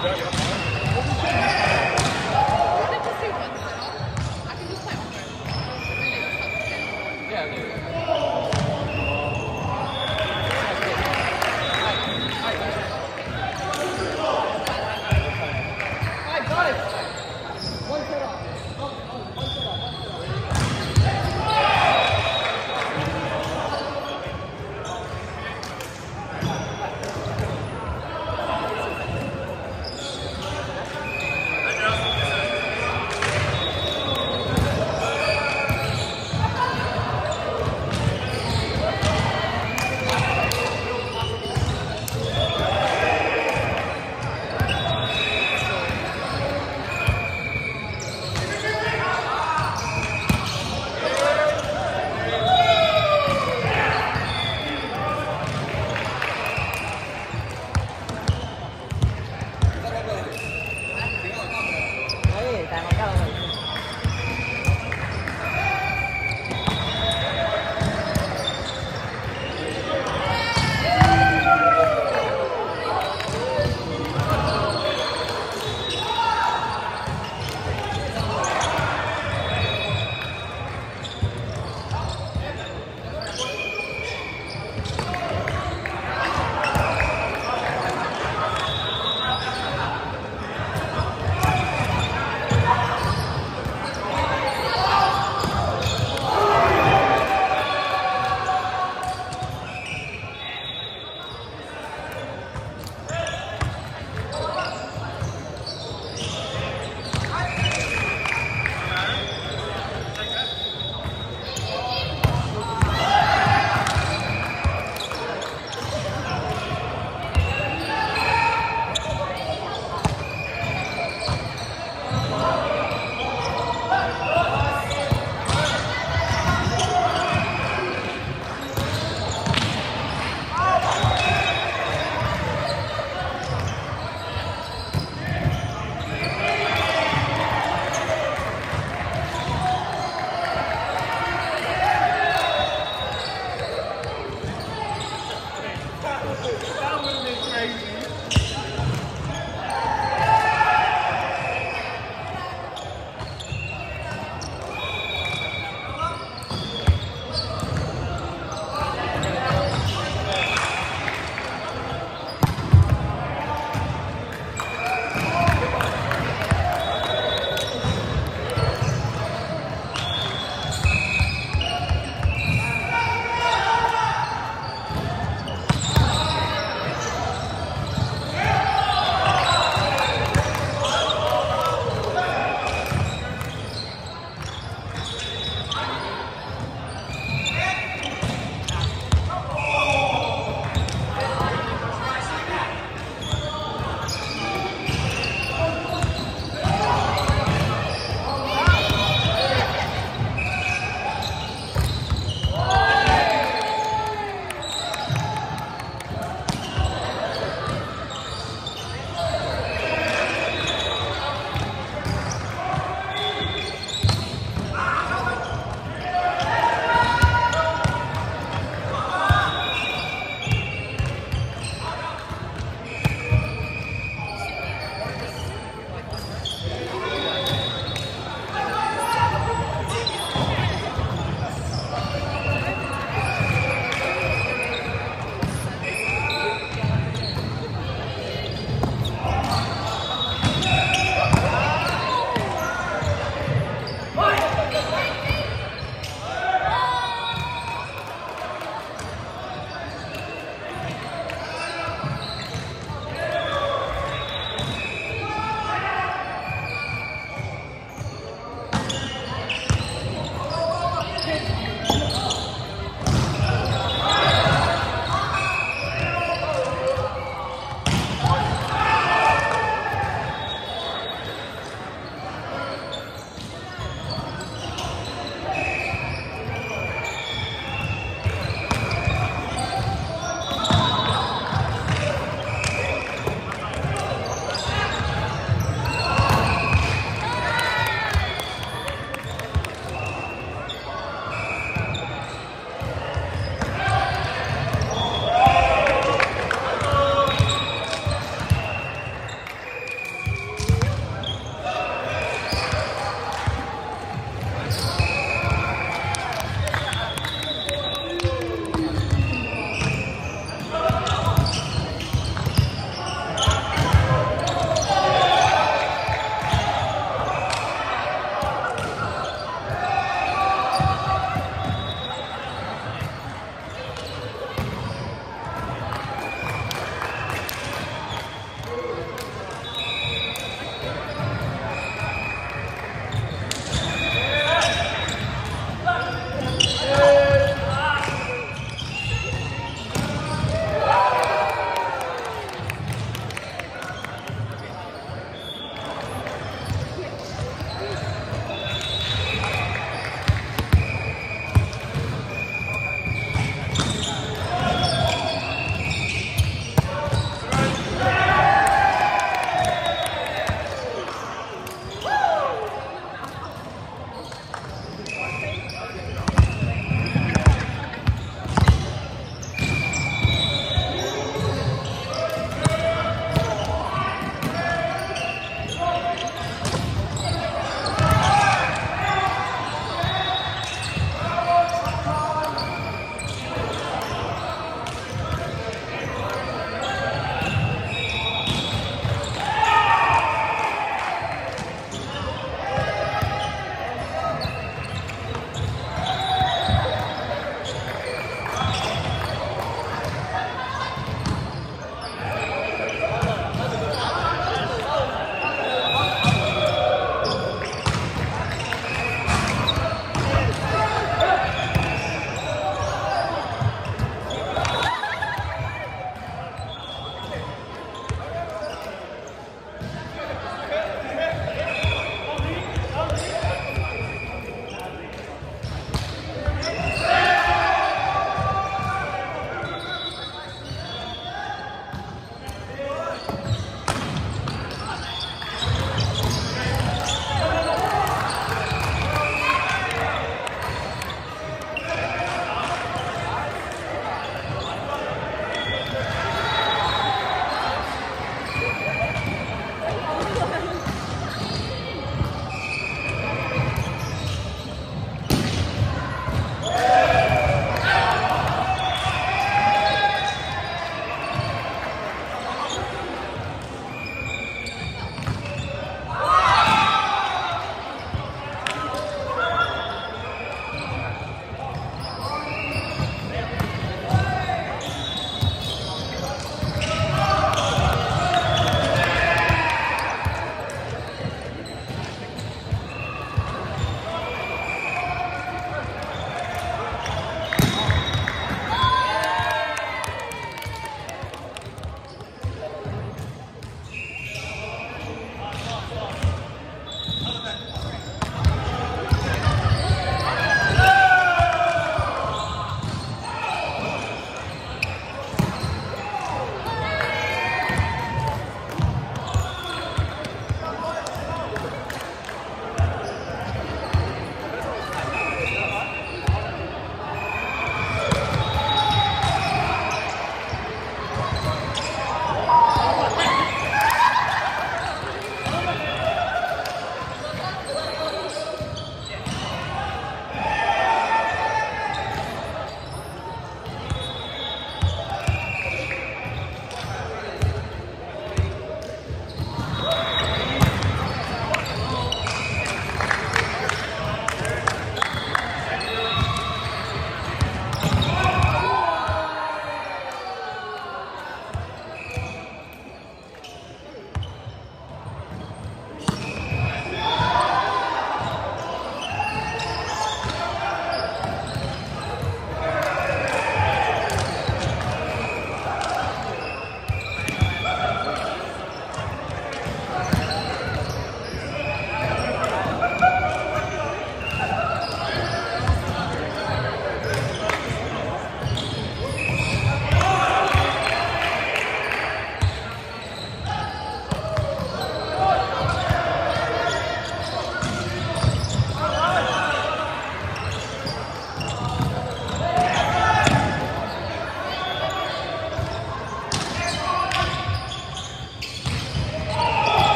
Yeah.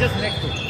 just next to